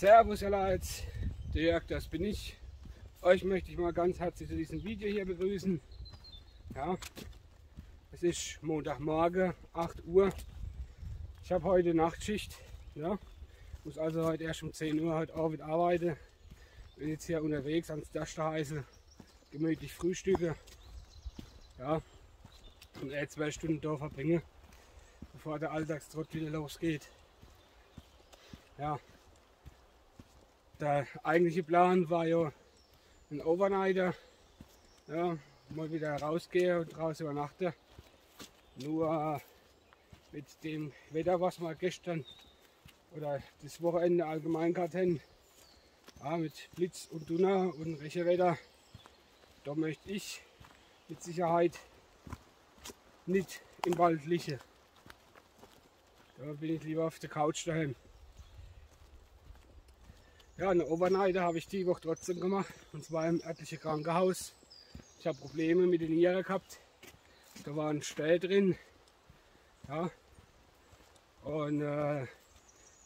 Servus ihr der Jörg, das bin ich. Euch möchte ich mal ganz herzlich zu diesem Video hier begrüßen. Ja, es ist Montagmorgen, 8 Uhr. Ich habe heute Nachtschicht. Ja, muss also heute erst um 10 Uhr heute Abend arbeiten. Bin jetzt hier unterwegs ans Dasterheiße, gemütlich frühstücke. Ja, und er zwei Stunden da verbringe, bevor der Alltagstrott wieder losgeht. Ja, der eigentliche Plan war ja ein Overnighter. Ja, mal wieder rausgehe und draußen übernachte. Nur mit dem Wetter, was wir gestern oder das Wochenende allgemein hatten, ja, mit Blitz und Donner und Rechewetter, da möchte ich mit Sicherheit nicht im Wald liegen. Da bin ich lieber auf der Couch daheim. Ja, eine Overnighter habe ich die Woche trotzdem gemacht. Und zwar im örtlichen Krankenhaus. Ich habe Probleme mit den Nieren gehabt. Da war ein Stell drin. Ja. Und äh,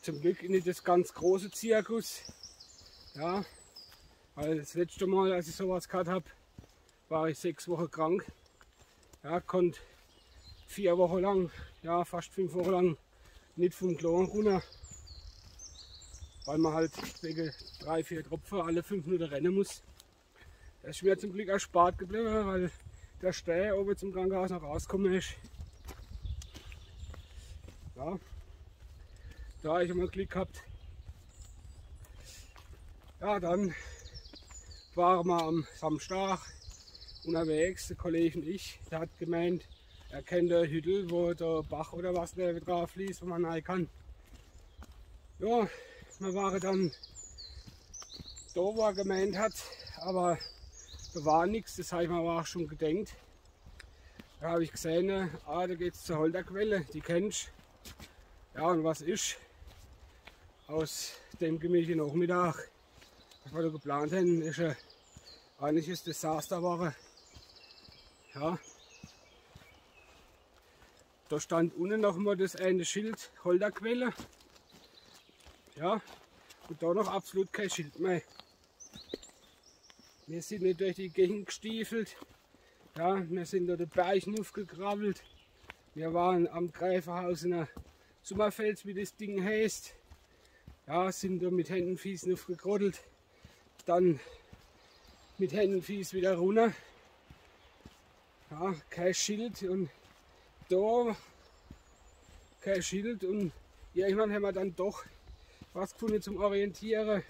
zum Glück nicht das ganz große Zirkus. Ja. Weil das letzte Mal, als ich sowas gehabt habe, war ich sechs Wochen krank. Ja, konnte vier Wochen lang, ja fast fünf Wochen lang nicht vom Klo runter weil man halt wegen drei, vier Tropfen alle fünf Minuten rennen muss. Das ist mir zum Glück erspart geblieben, weil der Steuer oben zum Krankenhaus noch rausgekommen ist. Ja, da habe ich immer Glück gehabt. Ja, dann waren wir am Samstag unterwegs, der Kollege und ich. Der hat gemeint, er kennt der Hüttel, wo der Bach oder was der drauf fließt, wo man rein kann. Ja, wir waren dann da, wo er gemeint hat, aber da war nichts, das habe ich mir aber auch schon gedenkt. Da habe ich gesehen, ah, da geht es zur Holderquelle, die kennst Ja, und was ist? Aus dem gemächlichen Nachmittag, was wir da geplant haben, ist ein eigentliches Desaster. Ja. Da stand unten noch mal das eine Schild Holderquelle. Ja, und da noch absolut kein Schild mehr. Wir sind nicht durch die Gegend gestiefelt. Ja, wir sind da den Berg aufgekrabbelt. Wir waren am Greiferhaus in Sommerfels, wie das Ding heißt. Ja, sind da mit Händen Fies aufgekrottelt. Dann mit Händen Fies wieder runter. Ja, kein Schild und da kein Schild und irgendwann haben wir dann doch was gefunden zum Orientieren.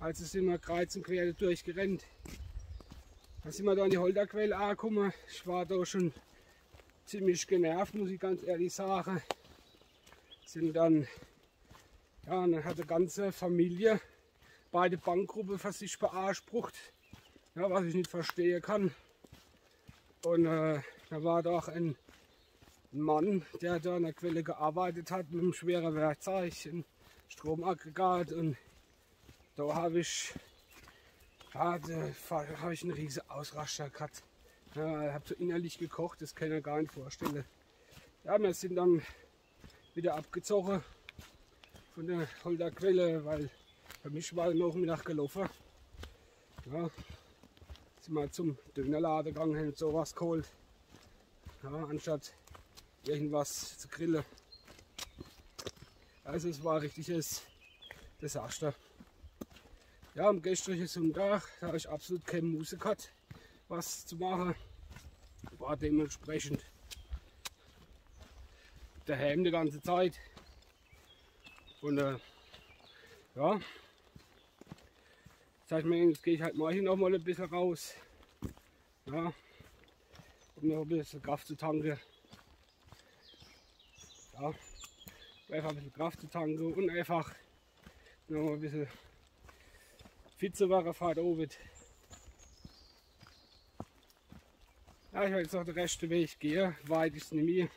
Also sind wir kreuz und quer durchgerannt. Dann sind wir da an die Holderquelle angekommen. Ich war da schon ziemlich genervt, muss ich ganz ehrlich sagen. Sind dann, ja, dann hat die ganze Familie beide Bankgruppe für sich beansprucht. Ja, was ich nicht verstehen kann. Und äh, da war doch ein Mann, der da an der Quelle gearbeitet hat mit einem schweren Werkzeug. Stromaggregat und da habe ich, ja, habe ich einen riesen Ausraster gehabt. Ja, ich habe so innerlich gekocht, das kann ich mir gar nicht vorstellen. Ja, wir sind dann wieder abgezogen von der Holderquelle, weil für mich war noch Mittag gelaufen. Ja, sind wir zum Dönerladen gegangen, haben sowas geholt. Ja, anstatt irgendwas zu grillen. Also es war ein richtiges Desaster. Ja, am gestrigen Sonntag da habe ich absolut keine Muße gehabt, was zu machen. War dementsprechend daheim die ganze Zeit. Und äh, ja, sag ich mir, jetzt gehe ich halt mal hier noch mal ein bisschen raus. Ja, um noch ein bisschen Kraft zu tanken. Ja, einfach ein bisschen Kraft zu tanken und einfach noch ein bisschen fit zu machen, fahrt oben. Ja, ich werde jetzt noch den Rest Weg gehen, weit ist nicht mehr.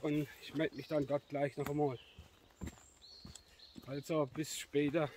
Und ich melde mich dann dort gleich noch einmal. Also bis später.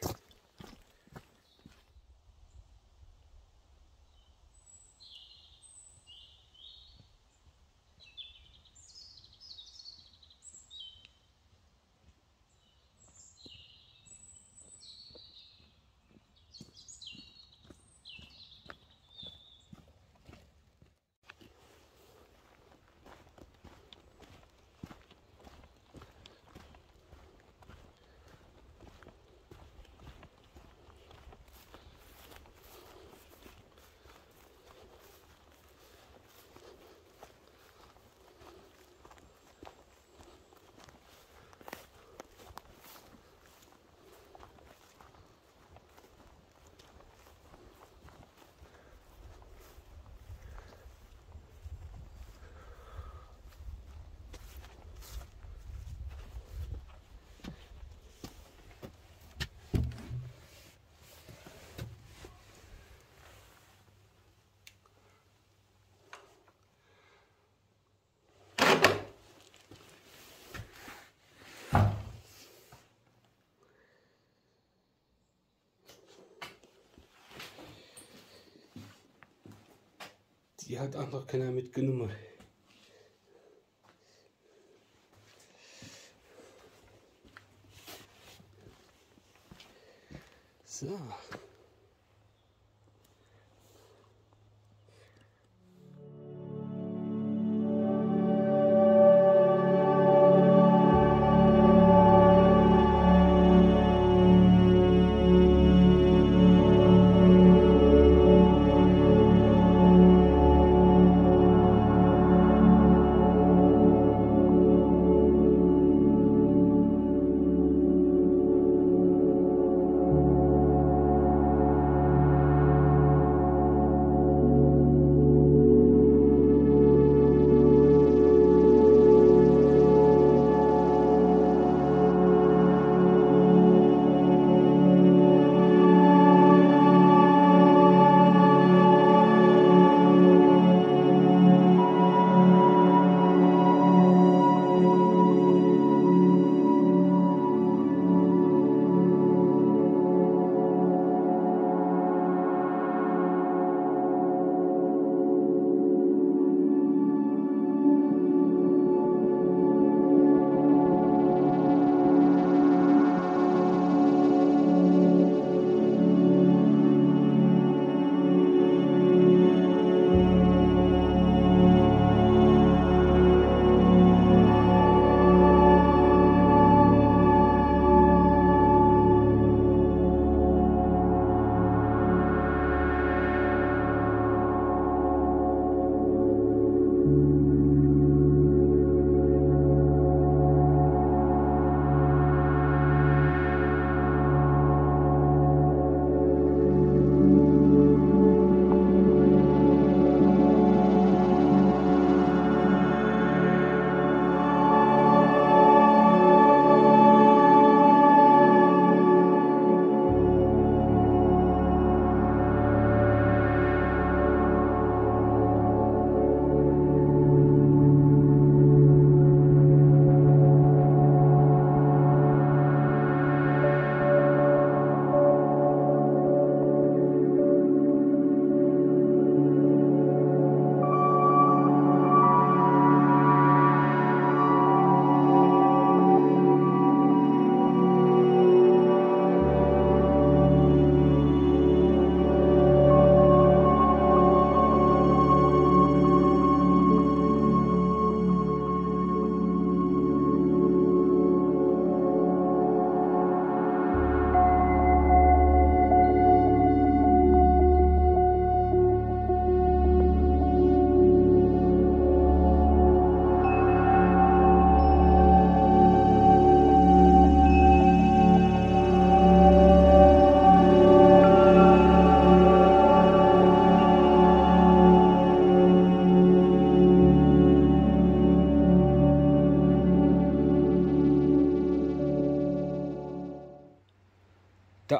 Die hat einfach keiner mitgenommen.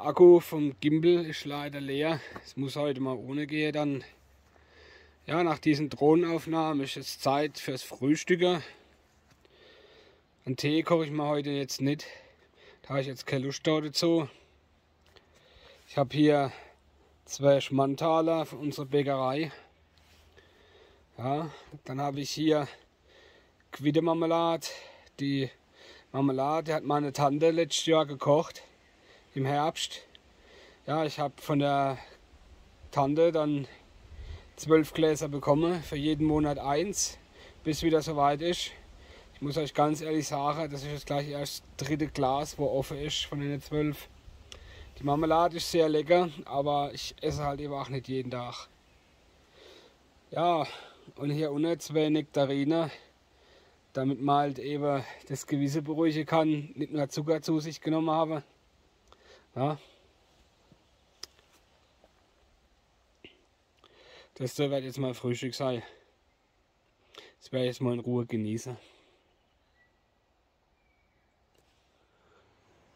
Akku vom Gimbal ist leider leer. Es muss heute mal ohne gehen. Dann, ja, nach diesen Drohnenaufnahmen ist es Zeit fürs Frühstücken. Einen Tee koche ich mir heute jetzt nicht. Da habe ich jetzt keine Lust dazu. Ich habe hier zwei Schmantaler für unsere Bäckerei. Ja, dann habe ich hier Quittemarmelade. Die Marmelade hat meine Tante letztes Jahr gekocht im Herbst. Ja, ich habe von der Tante dann zwölf Gläser bekommen, für jeden Monat eins, bis wieder soweit ist. Ich muss euch ganz ehrlich sagen, das ist jetzt gleich erst das dritte Glas, wo offen ist von den zwölf. Die Marmelade ist sehr lecker, aber ich esse halt eben auch nicht jeden Tag. Ja, und hier unten zwei Nektarine, damit man halt eben das Gewisse beruhigen kann, nicht nur Zucker zu sich genommen habe. Ja. Das wird jetzt mal Frühstück sein. Das werde ich jetzt mal in Ruhe genießen.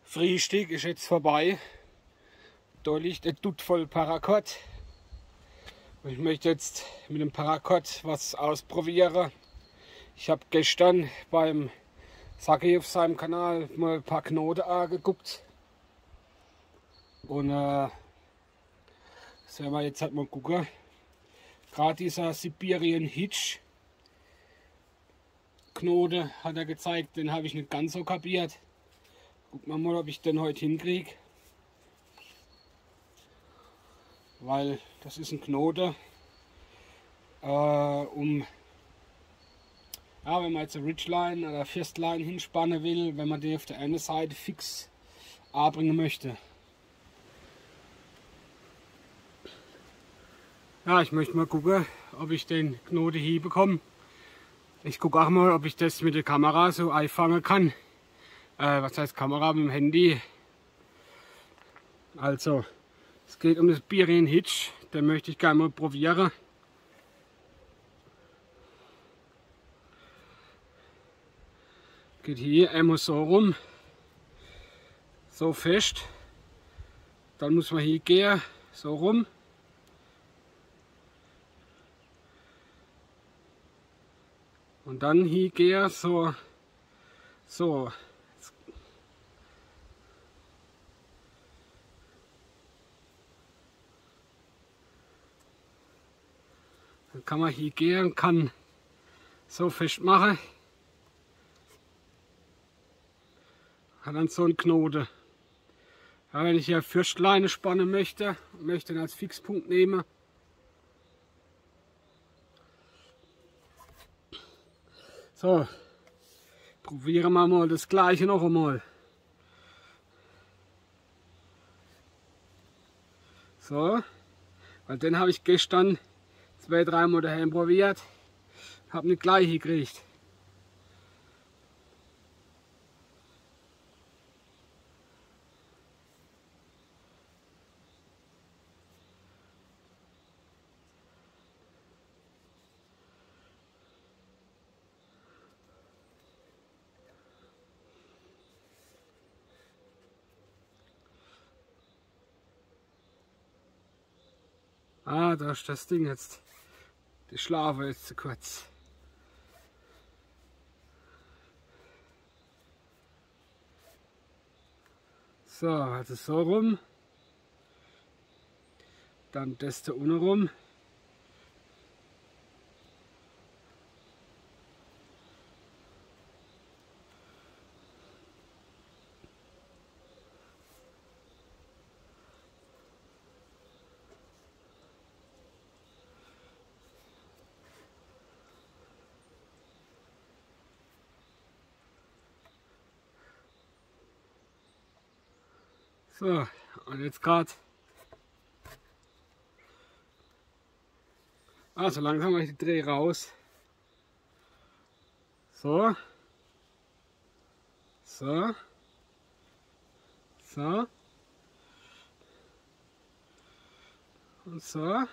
Frühstück ist jetzt vorbei. Da liegt ein Dutt voll Parakott. Ich möchte jetzt mit dem Parakott was ausprobieren. Ich habe gestern beim Saki auf seinem Kanal mal ein paar Knoten angeguckt. Und äh, das werden wir jetzt halt mal gucken, Gerade dieser Sibirien Hitch Knote hat er gezeigt, den habe ich nicht ganz so kapiert. Gucken wir mal, ob ich den heute hinkriege. Weil das ist ein Knote, äh, um ja, wenn man jetzt eine Ridgeline oder Firstline hinspannen will, wenn man die auf der einen Seite fix anbringen möchte. Ja, ich möchte mal gucken, ob ich den Knoten hier bekomme. Ich gucke auch mal, ob ich das mit der Kamera so einfangen kann. Äh, was heißt Kamera mit dem Handy? Also, es geht um das Birin Hitch. Den möchte ich gerne mal probieren. Geht hier einmal so rum, so fest. Dann muss man hier gehen, so rum. Und dann hier gehen, so, so. Dann kann man hier gehen, kann so festmachen. hat dann so einen Knoten. Ja, wenn ich hier Fürstleine spannen möchte, möchte ihn als Fixpunkt nehmen. So, probieren wir mal das gleiche noch einmal. So, weil den habe ich gestern zwei, dreimal daheim probiert, habe nicht gleich gekriegt. Ah, da ist das Ding jetzt. Die Schlafe ist zu kurz. So, also so rum. Dann das da unten rum. So, und jetzt gerade. Also langsam mache ich die Dreh raus. So. So. So. Und so.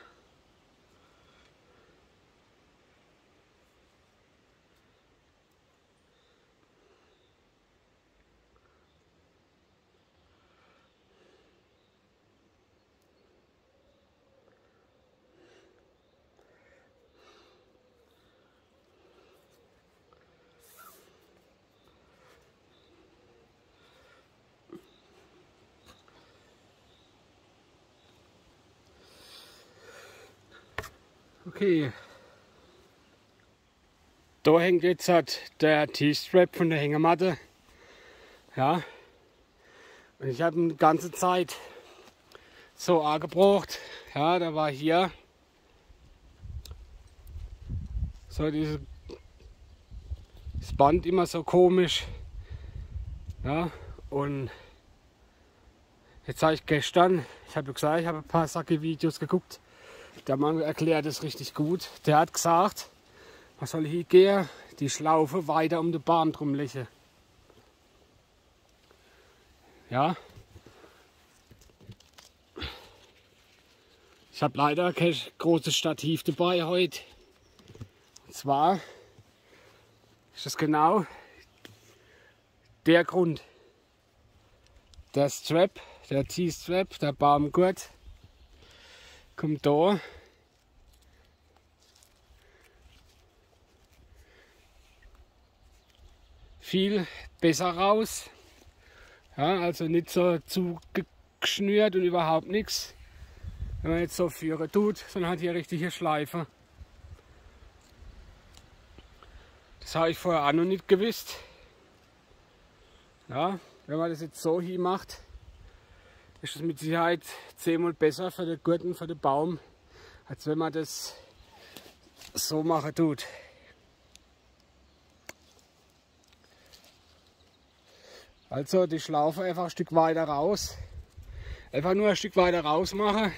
Okay. Da hängt jetzt halt der T-Strap von der Hängematte. Ja. Und ich habe die ganze Zeit so angebracht. Ja, da war hier so dieses Band immer so komisch. Ja, und jetzt habe ich gestern, ich habe gesagt, ich habe ein paar Sacke Videos geguckt. Der Mann erklärt es richtig gut. Der hat gesagt, man soll hier gehen, die Schlaufe weiter um den Baum drum legen. Ja. Ich habe leider kein großes Stativ dabei heute. Und zwar ist das genau der Grund. Der Strap, der T-Strap, der Baumgurt kommt da viel besser raus. Ja, also nicht so zugeschnürt und überhaupt nichts. wenn man jetzt so führen tut, sondern hat hier richtige Schleife. Das habe ich vorher auch noch nicht gewusst. Ja, wenn man das jetzt so hier macht, ist es mit Sicherheit zehnmal besser für den Gurten, für den Baum, als wenn man das so machen tut. Also die Schlaufe einfach ein Stück weiter raus. Einfach nur ein Stück weiter raus machen.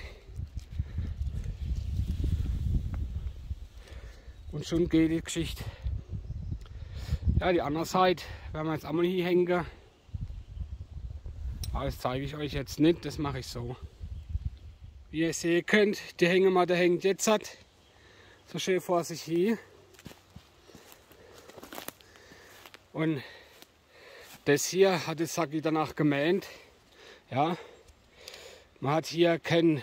Und schon geht die Geschichte. Ja, die andere Seite werden wir jetzt einmal hier hängen. Aber das zeige ich euch jetzt nicht, das mache ich so. Wie ihr sehen könnt, die Hängematte hängt jetzt hat. So schön vor sich hier. Und das hier hat das Sacki danach gemäht. Ja, man hat hier kein,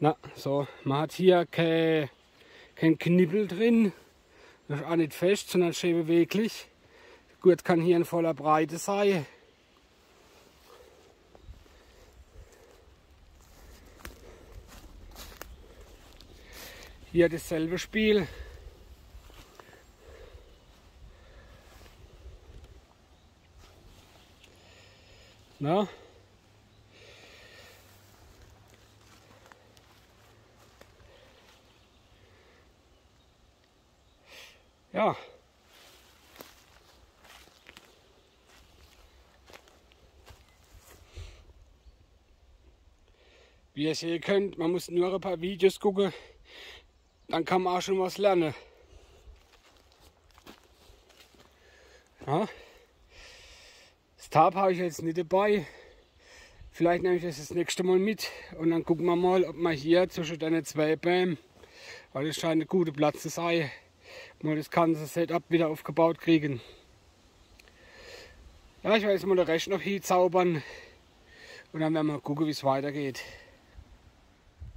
na, so, man hat hier kein, kein Knibbel drin. Das ist auch nicht fest, sondern schön beweglich. Gut kann hier in voller Breite sein. Hier dasselbe Spiel. Na? Ja. Wie ihr sehen könnt, man muss nur ein paar Videos gucken, dann kann man auch schon was lernen. Ja. Das Tab habe ich jetzt nicht dabei. Vielleicht nehme ich das das nächste Mal mit und dann gucken wir mal, ob man hier zwischen den zwei Bäumen, weil es scheint ein guter Platz zu sein, mal das ganze Setup wieder aufgebaut kriegen. Ja, ich werde jetzt mal den Rest noch hier zaubern und dann werden wir gucken, wie es weitergeht.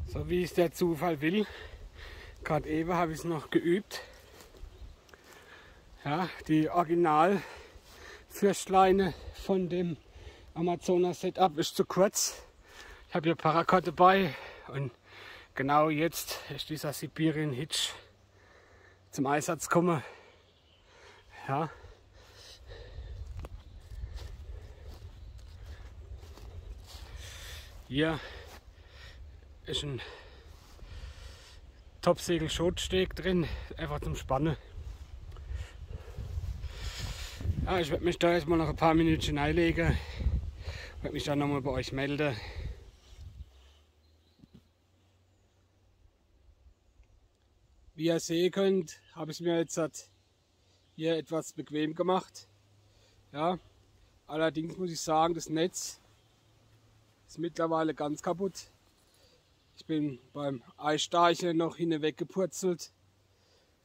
So wie es der Zufall will. Gerade eben habe ich es noch geübt. Ja, die Original Fürstleine von dem Amazonas Setup ist zu kurz. Ich habe hier Paracord dabei und genau jetzt ist dieser Sibirien Hitch zum Einsatz gekommen. Ja. Hier ist ein Topsegel Schotsteg drin, einfach zum Spannen. Ja, ich werde mich da jetzt mal noch ein paar Minuten einlegen. Werde mich dann nochmal bei euch melden. Wie ihr sehen könnt, habe ich mir jetzt hier etwas bequem gemacht. Ja, allerdings muss ich sagen, das Netz ist mittlerweile ganz kaputt. Ich bin beim Eistarche noch hinweg gepurzelt.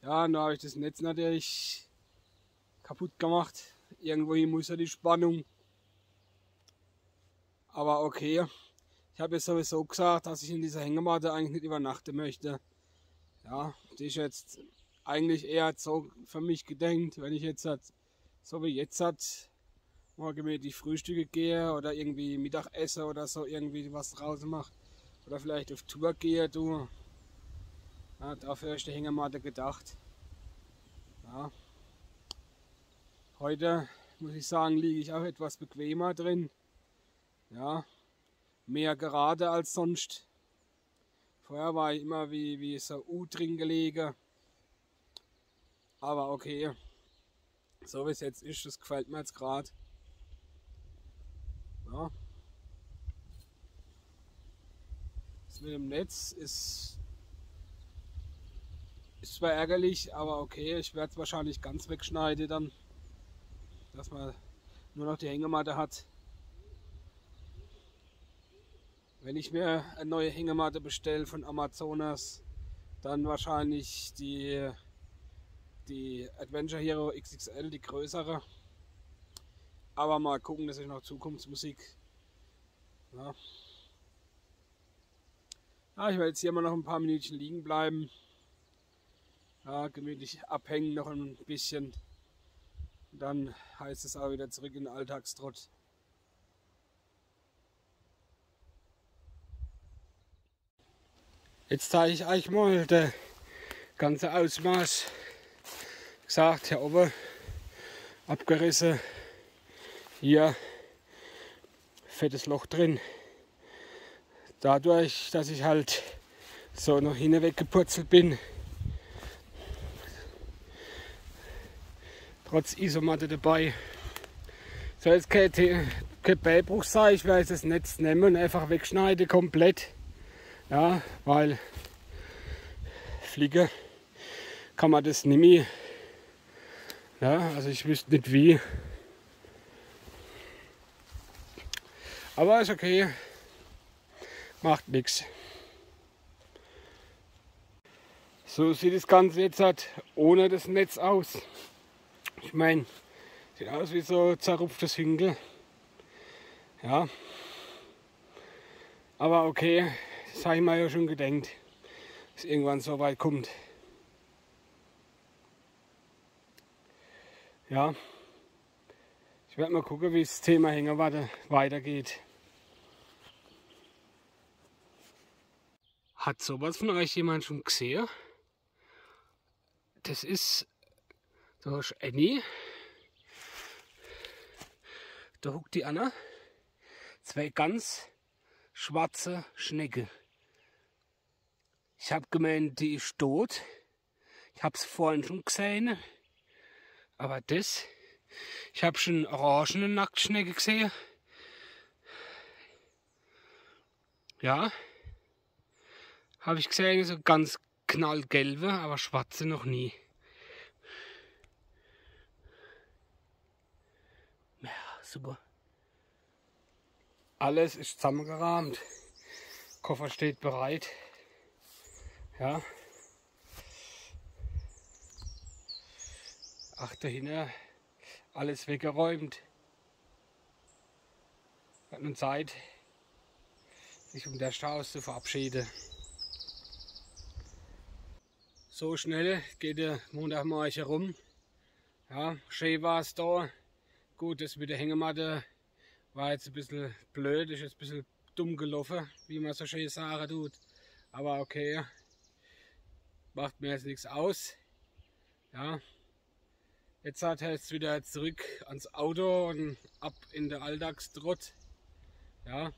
Ja, da habe ich das Netz natürlich kaputt gemacht. Irgendwohin muss ja die Spannung. Aber okay. Ich habe jetzt sowieso gesagt, dass ich in dieser Hängematte eigentlich nicht übernachten möchte. Ja, die ist jetzt eigentlich eher so für mich gedenkt, wenn ich jetzt so wie jetzt hat, mal gemütlich Frühstücke gehe oder irgendwie Mittagessen oder so irgendwie was draußen mache oder vielleicht auf Tour gehe, du. Ja, dafür ist die Hängematte gedacht. Ja. Heute muss ich sagen, liege ich auch etwas bequemer drin. Ja, mehr gerade als sonst. Vorher war ich immer wie, wie so U drin gelegen. Aber okay, so wie es jetzt ist, das gefällt mir jetzt gerade. Ja. Das mit dem Netz ist, ist zwar ärgerlich, aber okay, ich werde es wahrscheinlich ganz wegschneiden dann, dass man nur noch die Hängematte hat. Wenn ich mir eine neue Hängematte bestelle von Amazonas, dann wahrscheinlich die, die Adventure Hero XXL, die größere. Aber mal gucken, das ist noch Zukunftsmusik. Ja. Ja, ich werde jetzt hier mal noch ein paar Minuten liegen bleiben. Ja, gemütlich abhängen noch ein bisschen. Dann heißt es auch wieder zurück in den Alltagstrott. Jetzt zeige ich euch mal das ganze Ausmaß. Gesagt, hier oben abgerissen. Hier fettes Loch drin. Dadurch, dass ich halt so noch hinweggepurzelt bin, trotz Isomatte dabei. So jetzt kein, kein Beibruch sein, ich werde das Netz nehmen und einfach wegschneiden komplett. Ja, weil fliegen kann man das nicht mehr. Ja, also ich wüsste nicht wie. Aber ist okay. Macht nichts. So sieht das Ganze jetzt halt ohne das Netz aus. Ich meine, sieht aus wie so zerrupftes Hinkel. Ja. Aber okay, das habe ich mir ja schon gedenkt, dass irgendwann so weit kommt. Ja. Ich werde mal gucken, wie das Thema Hängerwatte weitergeht. Hat sowas von euch jemand schon gesehen? Das ist, da ist Annie. Da huckt die Anna. Zwei ganz schwarze Schnecke. Ich habe gemeint, die ist tot. Ich habe es vorhin schon gesehen. Aber das, ich habe schon orangene Nacktschnecke gesehen. Ja, habe ich gesehen, so ganz knallgelbe, aber schwarze noch nie. Ja, super. Alles ist zusammengerahmt. Koffer steht bereit. Ja. Ach, dahinter alles weggeräumt. Hat nun Zeit, sich um das Haus zu verabschieden. So schnell geht der Montagmorgen herum. Ja, schön war es da. Gut, das mit der Hängematte war jetzt ein bisschen blöd, ist jetzt ein bisschen dumm gelaufen, wie man so schön sagen tut. Aber okay, macht mir jetzt nichts aus. Ja, jetzt hat er jetzt wieder zurück ans Auto und ab in der Alltagstrott. Ja,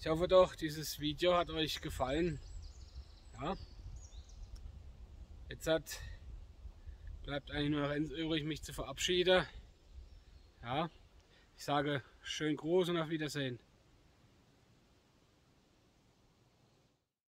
ich hoffe doch, dieses Video hat euch gefallen. Ja. Jetzt hat, bleibt eigentlich nur noch eins übrig, mich zu verabschieden. Ja. Ich sage schön groß und auf Wiedersehen.